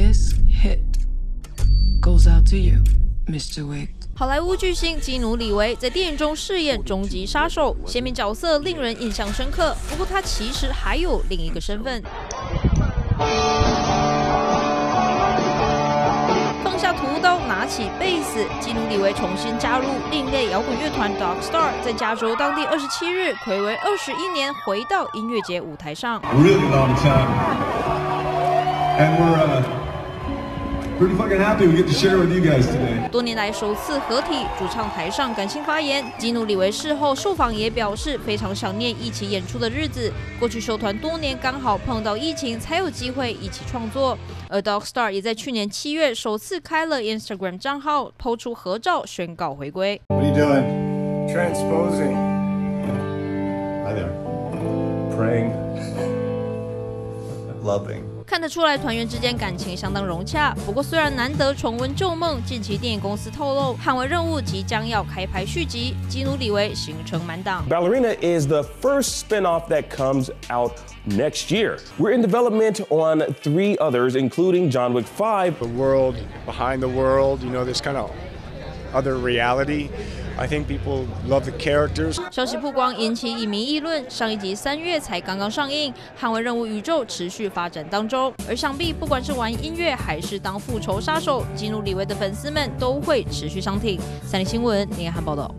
This hit goes out to you, Mr. Wig. 好莱坞巨星基努·里维在电影中饰演终极杀手，鲜明角色令人印象深刻。不过他其实还有另一个身份。放下屠刀，拿起贝斯，基努·里维重新加入另类摇滚乐团 Dog Star，在加州当地二十七日，暌违二十一年，回到音乐节舞台上。Really long time, and we're. Pretty fucking happy we get to share with you guys today. 多年来首次合体，主唱台上感性发言。基努里维事后受访也表示，非常想念一起演出的日子。过去修团多年，刚好碰到疫情，才有机会一起创作。而 Dog Star 也在去年七月首次开了 Instagram 账号，抛出合照宣告回归。What are you doing? Transposing. Hi there. Praying. Loving. 看得出来，团员之间感情相当融洽。不过，虽然难得重温旧梦，近期电影公司透露，《捍卫任务》即将要开拍续集，基努里维行程满档。Ballerina is the first spin-off that comes out next year. We're in development on three others, including John Wick 5. The world behind the world, you know, this kind of other reality. I think people love the characters. 消息曝光引起影迷议论。上一集三月才刚刚上映，《捍卫任务》宇宙持续发展当中。而想必不管是玩音乐还是当复仇杀手，基努里维的粉丝们都会持续上听。三立新闻，林汉报道。